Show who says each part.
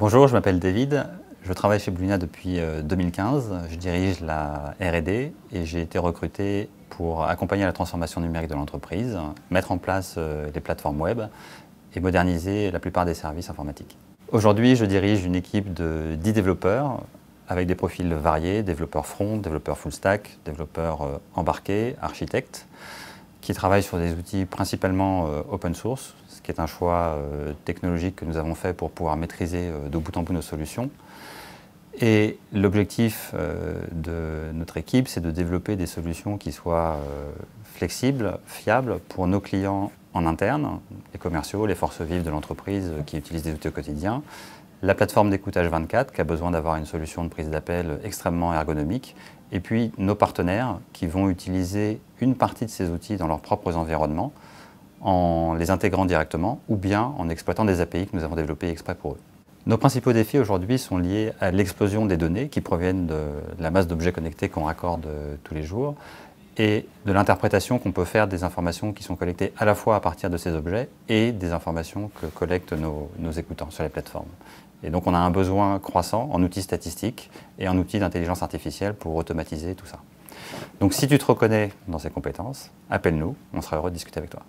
Speaker 1: Bonjour, je m'appelle David. Je travaille chez Bluna depuis 2015. Je dirige la R&D et j'ai été recruté pour accompagner la transformation numérique de l'entreprise, mettre en place les plateformes web et moderniser la plupart des services informatiques. Aujourd'hui, je dirige une équipe de 10 développeurs avec des profils variés, développeurs front, développeurs full stack, développeurs euh, embarqués, architectes, qui travaillent sur des outils principalement euh, open source, ce qui est un choix euh, technologique que nous avons fait pour pouvoir maîtriser de bout en bout nos solutions. Et l'objectif de notre équipe, c'est de développer des solutions qui soient flexibles, fiables pour nos clients en interne, les commerciaux, les forces vives de l'entreprise qui utilisent des outils au quotidien, la plateforme d'écoutage 24 qui a besoin d'avoir une solution de prise d'appel extrêmement ergonomique, et puis nos partenaires qui vont utiliser une partie de ces outils dans leurs propres environnements en les intégrant directement ou bien en exploitant des API que nous avons développés exprès pour eux. Nos principaux défis aujourd'hui sont liés à l'explosion des données qui proviennent de la masse d'objets connectés qu'on raccorde euh, tous les jours et de l'interprétation qu'on peut faire des informations qui sont collectées à la fois à partir de ces objets et des informations que collectent nos, nos écoutants sur les plateformes. Et donc on a un besoin croissant en outils statistiques et en outils d'intelligence artificielle pour automatiser tout ça. Donc si tu te reconnais dans ces compétences, appelle-nous, on sera heureux de discuter avec toi.